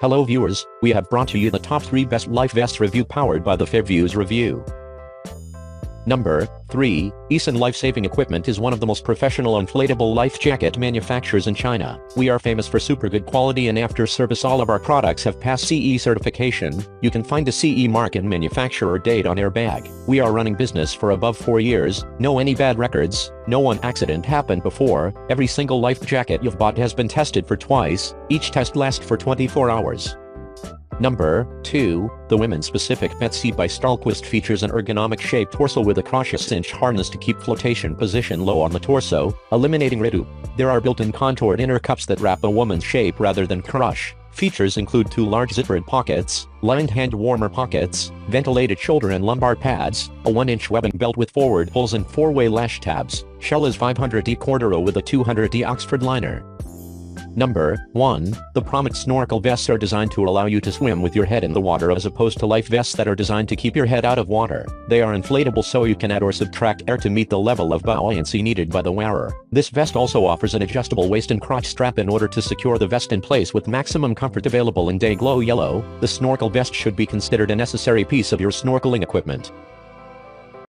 Hello viewers, we have brought to you the top 3 best life vests review powered by the Faviews Review. Number 3. Eyson Life Saving Equipment is one of the most professional inflatable life jacket manufacturers in China. We are famous for super good quality and after service all of our products have passed CE certification. You can find a CE mark and manufacturer date on airbag. We are running business for above 4 years, no any bad records, no one accident happened before, every single life jacket you've bought has been tested for twice, each test lasts for 24 hours. Number 2. The women's specific BetSEA by Stohlquist features an ergonomic shaped torso with a cross cinch harness to keep flotation position low on the torso, eliminating redo. There are built-in contoured inner cups that wrap a woman's shape rather than crush. Features include two large zippered pockets, lined hand warmer pockets, ventilated shoulder and lumbar pads, a 1-inch webbing belt with forward pulls and 4-way lash tabs. Shell is 500D Cordura with a 200D Oxford liner. Number 1. The Promet snorkel vests are designed to allow you to swim with your head in the water as opposed to life vests that are designed to keep your head out of water. They are inflatable so you can add or subtract air to meet the level of buoyancy needed by the wearer. This vest also offers an adjustable waist and crotch strap in order to secure the vest in place with maximum comfort available in day glow yellow. The snorkel vest should be considered a necessary piece of your snorkeling equipment.